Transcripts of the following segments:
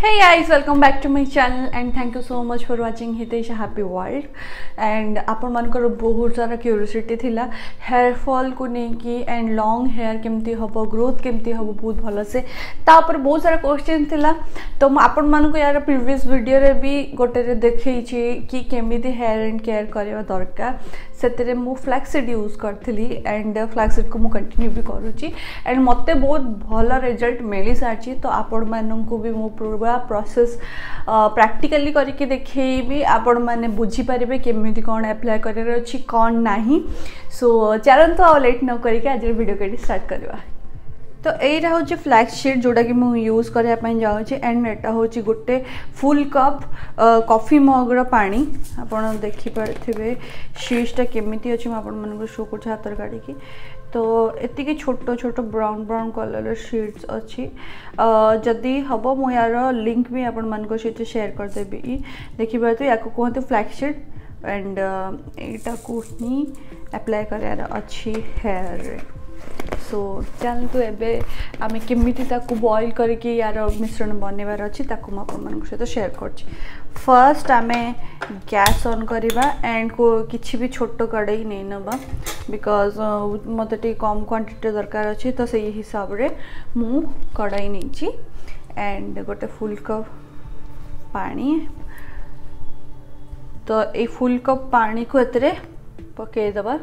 hey guys welcome back to my channel and thank you so much for watching hitesh happy world and आपण मानकर बहुत सारा क्यूरीसीटी थिला hair fall को नेकी एंड लॉन्ग हेयर केमती हबो ग्रोथ केमती हबो बहुत भल से तापर बहुत सारा क्वेश्चन थिला तो आपण मानक यार प्रीवियस वीडियो रे भी गोटे रे देखैछि कि केमिति हेयर एंड केयर करबा दरकार सेतरे मु फ्लैक्सिड यूज करथिली एंड फ्लैक्सिड को मु कंटिन्यू भी करूछि एंड मते बहुत भल रिजल्ट मिली सारी तो आपण मानक भी मो ନୂଆ ପ୍ରୋସେସ୍ ପ୍ରାକ୍ଟିକାଲି କରିକି ଦେଖେଇବି ଆପଣମାନେ ବୁଝିପାରିବେ କେମିତି କ'ଣ ଆପ୍ଲାଏ କରିବାର ଅଛି କ'ଣ ନାହିଁ ସୋ ଚାଲନ୍ତୁ ଆଉ ଲେଟ୍ ନ କରିକି ଆଜିର ଭିଡ଼ିଓ କେଟି ଷ୍ଟାର୍ଟ କରିବା তো এইটা হচ্ছে ফ্ল্যাগশিট যেটাকি মু ইউজ করা যাচ্ছি এন্ড এটা হচ্ছে গোটে ফুল কপ কফি মগর পা আপনার দেখিপারে সিজটা কমিটি অছি আপনার শো করছি হাতর কাড়ি তো এতিকি ছোট ছোট ব্রাউন ব্রাউন কলরর সিডস অছি যদি হব মু ইয়ার লিঙ্ক বি আপনার সহ সেয়ার করেদেবি দেখিপারে ইয়াকে কুহতু ফ্ল্যাগশিট एंड uh, एटा को ही अप्लाई करार अच्छी हेयर ସୋ ଚାଲନ୍ତୁ ଏବେ ଆମେ କେମିତି ତାକୁ ବଏଲ୍ କରିକି ୟାର ମିଶ୍ରଣ ବନେଇବାର ଅଛି ତାକୁ ମୁଁ ଆପଣମାନଙ୍କ ସହିତ ସେୟାର କରୁଛି ଫାର୍ଷ୍ଟ ଆମେ ଗ୍ୟାସ୍ ଅନ୍ କରିବା ଆଣ୍ଡ କିଛି ବି ଛୋଟ କଡ଼େଇ ନେଇନେବା ବିକଜ୍ ମୋତେ ଟିକେ କମ୍ କ୍ୱାଣ୍ଟିଟିର ଦରକାର ଅଛି ତ ସେଇ ହିସାବରେ ମୁଁ କଡ଼େଇ ନେଇଛି ଆଣ୍ଡ ଗୋଟେ ଫୁଲ୍ କପ୍ ପାଣି ତ ଏଇ ଫୁଲ୍ କପ୍ ପାଣିକୁ ଏଥିରେ ପକାଇଦେବା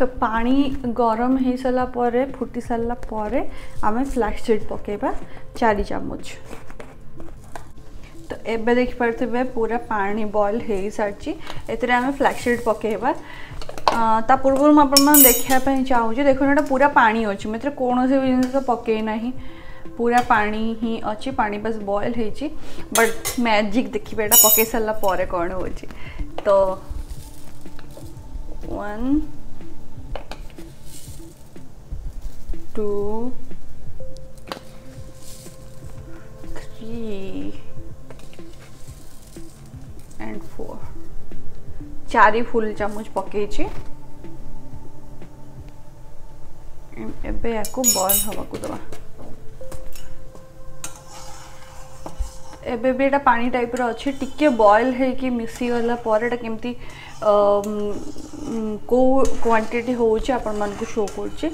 तो पा गरम हो सर फुटी सारापर आम फ्लाक्स सीड पकेबा चार चामच तो ये देखिपे पूरा पानी बॉईल हो सारी एमें फ्लाक्स सीड पकेबा पूर्व मुझे देखापी चाहूँ देखो ये पूरा पा अच्छे मैं कौन सी भी जिनस पके पूरा पानी ही अच्छी पानी बस बॉईल हो बट मैजिक देखिए पकई सारापर कौन हो तो one three and four four. चारि फुल चामच पकईची एबे याकू हवाक दवा एबे भी पानी टाइप रे अछि टिके बॉईल पर एटा केमती को क्वांटिटी होउची शो करची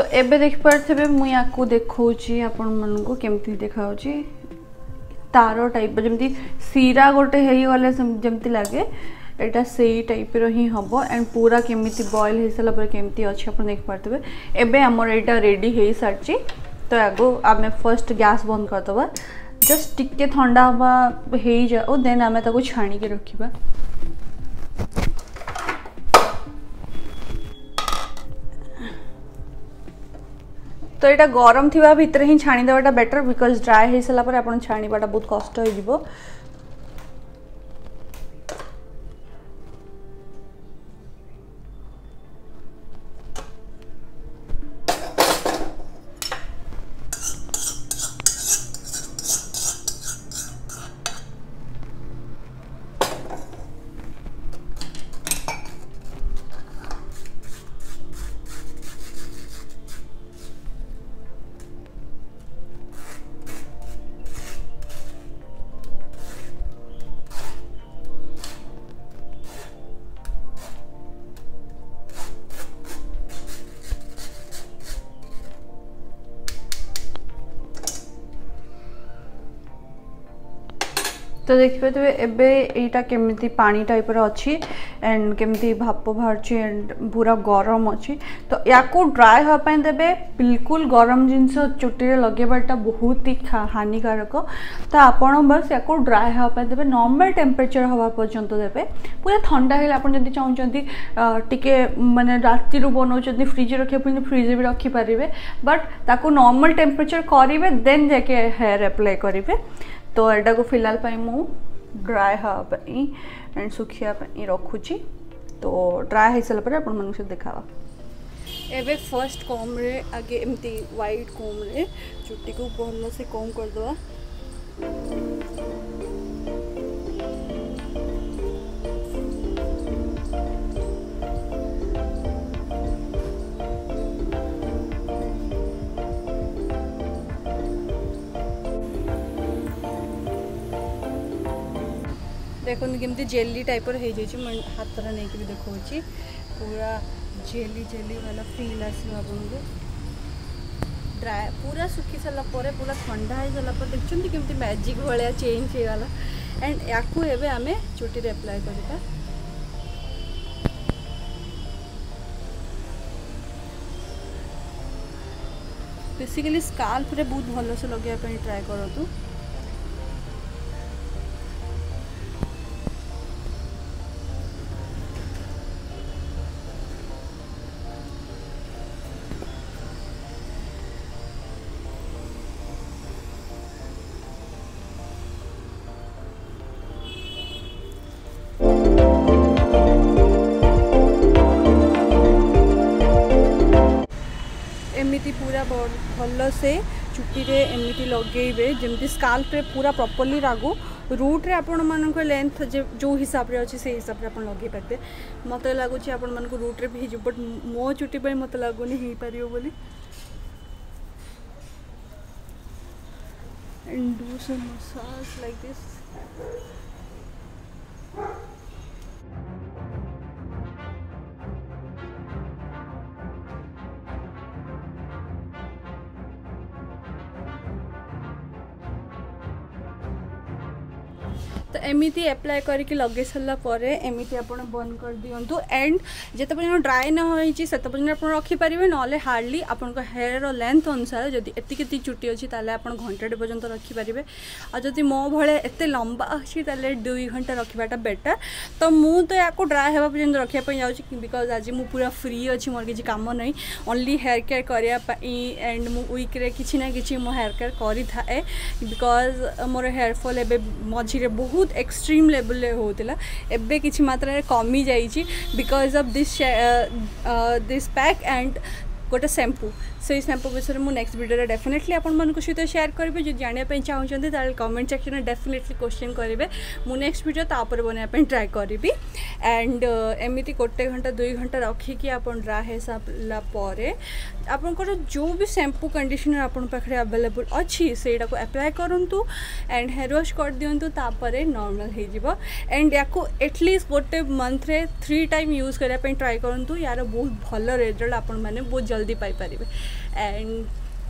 तो ये देख पारे मुझे देखा आपण मन को कमी देखा तार टाइप जमी सीरा गोटे जमी लगे यहाँ से ही टाइप रही हम एंड पूरा केमी बइल हो सारापर केमी अच्छे आप पारे एवं आमर यहाँ रेडी सारी तो आगो आम फर्स्ट गैस बंद करदे जस्ट टिके थंडा हो जाओ देन आम छाणिक रखा তো এটা গরম থাকা ভিতরে হি ছাড়িদেওয়াটা বেটর বিকজ ড্রাই হয়ে সারা পরে আপনার ছাড়া বহুত কষ্ট হয়ে যাব তো দেখিপারে এবে এইটা কেমিতি পানি টাইপর অছি এন্ড কেমিতি ভাপ বাহারছি এন্ড পুরা গরম অছি তো ইয়াকু ড্রাই হওয়া পাই দেবে বিলকুল গরম জিনিস চুটিরে লগাইবাটা বহুত হি হানিকারক তো আপন বাস ইয়াকু ড্রাই হওয়া পাই দেবে নর্মাল টেম্পারেচর হওয়া পর্যন্ত দেবে পুরা থন্ডা হলে আপন যদি চাহুচন্তি টিকে মানে রাতিরু বনাউচন্তি ফ্রিজে রাখিবা পাই ফ্রিজে বি রাখি পারিবে বাট তাকু নর্মাল টেম্পারেচর করিবে দেন যাকে হেয়ার আপ্লাই করিবে तो यटा को फिलहाल मु ड्राए हाँपाई एंड सुखापी रखुची तो ड्राए हो सर आप देखा एवं फर्स्ट कम्रे आगे एमती व्हाइट कम्रे चुट्टी को भल से कम करदे দেখুন কেমতি জেলি টাইপর ହେଇଯାଇଛି ମୁଁ ହାତରେ ନେଇକି ବି ଦେଖାଉଛି ପୁରା ଜେଲି ଜେଲି ବାଲା ଫିଲ୍ ଆସିବ ଆପଣଙ୍କୁ ଡ୍ରାଏ ପୁରା ଶୁଖି ସାରିଲା ପରେ ପୁରା ଥଣ୍ଡା ହେଇସାରିଲା ପରେ ଦେଖୁଛନ୍ତି କେମିତି ମ୍ୟାଜିକ୍ ଭଳିଆ ଚେଞ୍ଜ ହେଇଗଲା ଆଣ୍ଡ ୟାକୁ ଏବେ ଆମେ ଚୁଟିରେ ଆପ୍ଲାଏ କରିବା ବେସିକାଲି ସ୍କାଲ୍ପରେ ବହୁତ ଭଲସେ ଲଗାଇବା ପାଇଁ ଟ୍ରାଏ କରନ୍ତୁ ᱛᱤ পুরা બોર ખલ્લો સે ચૂપીરે એમટી લગગે બે જેમᱛᱮ સ્કલ્પ પર પૂરા પ્રોપરલી રાગુ રૂટ રે આપણ મનકો લેન્થ જે જો હિસાબ રે હોચી સે હિસાબ રે આપણ લગી પતતે મત લગુચી આપણ મનકો રૂટ રે ભી જો બટ મો ચૂટી પર મત લાગુ નહી હી પરિયો બોલી and do some massage like this ତ ଏମିତି ଆପ୍ଲାଏ କରିକି ଲଗାଇ ସାରିଲା ପରେ ଏମିତି ଆପଣ ବନ୍ଦ କରିଦିଅନ୍ତୁ ଆଣ୍ଡ ଯେତେ ପର୍ଯ୍ୟନ୍ତ ଡ୍ରାଏ ନ ହୋଇଛି ସେତେ ପର୍ଯ୍ୟନ୍ତ ଆପଣ ରଖିପାରିବେ ନହେଲେ ହାର୍ଡ଼ଲି ଆପଣଙ୍କ ହେୟାରର ଲେନ୍ଥ ଅନୁସାରେ ଯଦି ଏତିକି ଏତିକି ଚୁଟି ଅଛି ତାହେଲେ ଆପଣ ଘଣ୍ଟାଟେ ପର୍ଯ୍ୟନ୍ତ ରଖିପାରିବେ ଆଉ ଯଦି ମୋ ଭଳିଆ ଏତେ ଲମ୍ବା ଅଛି ତାହେଲେ ଦୁଇ ଘଣ୍ଟା ରଖିବାଟା ବେଟର ତ ମୁଁ ତ ୟାକୁ ଡ୍ରାଏ ହେବା ପର୍ଯ୍ୟନ୍ତ ରଖିବା ପାଇଁ ଯାଉଛି ବିକଜ୍ ଆଜି ମୁଁ ପୁରା ଫ୍ରି ଅଛି ମୋର କିଛି କାମ ନାହିଁ ଓନ୍ଲି ହେୟାର କେୟାର କରିବା ପାଇଁ ଆଣ୍ଡ ମୁଁ ୱିକ୍ରେ କିଛି ନା କିଛି ମୁଁ ହେୟାର କେୟାର କରିଥାଏ ବିକଜ୍ ମୋର ହେୟାର ଫଲ୍ ଏବେ ମଝିରେ ବହୁତ ବହୁତ ଏକ୍ସଟ୍ରିମ୍ ଲେବୁଲ୍ରେ ହେଉଥିଲା ଏବେ କିଛି ମାତ୍ରାରେ କମିଯାଇଛି because of this this pack and ଗୋଟେ ସେମ୍ପୁ ସେଇ ସାମ୍ପୁ ବିଷୟରେ ମୁଁ ନେକ୍ସଟ ଭିଡ଼ିଓରେ ଡେଫିନେଟଲି ଆପଣମାନଙ୍କ ସହିତ ସେୟାର କରିବି ଯଦି ଜାଣିବା ପାଇଁ ଚାହୁଁଛନ୍ତି ତାହେଲେ କମେଣ୍ଟ ସେକ୍ସନରେ ଡେଫିନେଟଲି କୋଶ୍ଚିନ୍ କରିବେ ମୁଁ ନେକ୍ସଟ ଭିଡ଼ିଓ ତାପରେ ବନେଇବା ପାଇଁ ଟ୍ରାଏ କରିବି ଆଣ୍ଡ ଏମିତି ଗୋଟେ ଘଣ୍ଟା ଦୁଇ ଘଣ୍ଟା ରଖିକି ଆପଣ ଡ୍ରା ହେଇସାରିଲା ପରେ ଆପଣଙ୍କର ଯେଉଁ ବି ସାମ୍ପୁ କଣ୍ଡିସନର୍ ଆପଣଙ୍କ ପାଖରେ ଆଭେଲେବୁଲ୍ ଅଛି ସେଇଟାକୁ ଆପ୍ଲାଏ କରନ୍ତୁ ଆଣ୍ଡ ହେୟାର ୱାଶ୍ କରିଦିଅନ୍ତୁ ତାପରେ ନର୍ମାଲ୍ ହେଇଯିବ ଆଣ୍ଡ ୟାକୁ ଏଟଲିଷ୍ଟ ଗୋଟେ ମନ୍ଥରେ ଥ୍ରୀ ଟାଇମ୍ ୟୁଜ୍ କରିବା ପାଇଁ ଟ୍ରାଏ କରନ୍ତୁ ୟାର ବହୁତ ଭଲ ରେଜଲ୍ଟ ଆପଣମାନେ ବହୁତ ଜଲ୍ଦି ପାଇପାରିବେ অ্যান্ড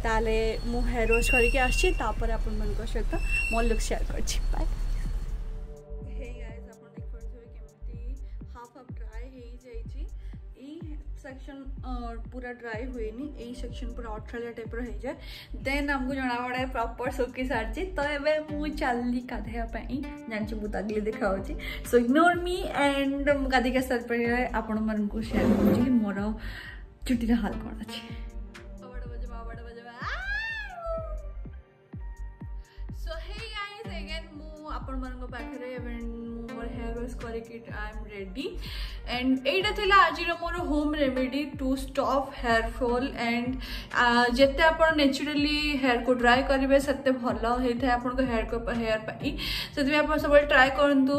তাহলে ମୁଁ ହେୟାର ୱାଶ୍ କରିକି ଆସିଛି ତାପରେ ଆପଣମାନଙ୍କ ସହିତ ମୋ ଲୁକ୍ ସେୟାର କରିଛି ବାଏ सेक्शन पूरा ड्राई हुए नहीं यही सेक्शन पूरा अठरालिया टाइप रही देन आमको जना पड़े प्रपर सुखी सारी तो ये मुझे चली गाधेवाई जानी बहुत अगली देखा सो इग्नोर मी एंड गाधिक सारे आपण मैं सेयार कर मोर चुटीर हाल कौन अच्छी ज्यादा मजा में सो हे गाइस अगेन मु आपण मानक पाखरे इवेंट मोर हेयर वॉश करके आई एम रेडी एंड ଏଇଟା ଥିଲା ଆଜିର ମୋର home remedy to stop hair fall and ଯେତେ ଆପଣ ନ୍ୟାଚୁରାଲି ହେୟାରକୁ ଡ୍ରାଏ କରିବେ ସେତେ ଭଲ ହେଇଥାଏ ଆପଣଙ୍କ ହେୟାର ହେୟାର ପାଇଁ ସେଥିପାଇଁ ଆପଣ ସବୁବେଳେ ଟ୍ରାଏ କରନ୍ତୁ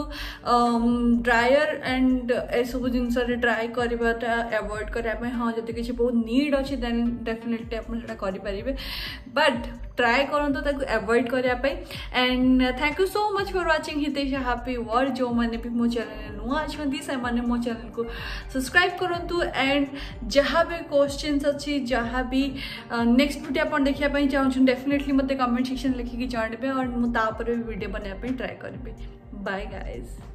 ଡ୍ରାୟର୍ ଆଣ୍ଡ ଏସବୁ ଜିନିଷରେ ଟ୍ରାଏ କରିବାଟା ଆଭଏଡ଼ କରିବା ପାଇଁ ହଁ ଯଦି କିଛି ବହୁତ ନିଡ୍ ଅଛି ଦେନ୍ ଡେଫିନେଟଲି ଆପଣ ସେଇଟା କରିପାରିବେ बट ट्राए କରନ୍ତୁ ତାକୁ ଆଭଏଡ଼ କରିବା ପାଇଁ and thank you so much for watching Hitesh happy world ଯେଉଁମାନେ ବି ମୋ ଚ୍ୟାନେଲ୍ରେ ନୂଆ ଅଛନ୍ତି ସେମାନେ ମୋ ଚ୍ୟାନେଲ୍କୁ ସବସ୍କ୍ରାଇବ୍ କରନ୍ତୁ ଆଣ୍ଡ ଯାହା ବି କୋଶ୍ଚିନ୍ସ ଅଛି ଯାହା ବି ନେକ୍ସଟ ଭିଡ଼ିଓ ଆପଣ ଦେଖିବା ପାଇଁ ଚାହୁଁଛନ୍ତି ଡେଫିନେଟଲି ମୋତେ କମେଣ୍ଟ ସେକ୍ସନ୍ ଲେଖିକି ଜଣାଇବେ ଆଣ୍ଡ ମୁଁ ତା ଉପରେ ବି ଭିଡ଼ିଓ ବନାଇବା ପାଇଁ ଟ୍ରାଏ କରିବି ବାଏ ଗାଇଜ୍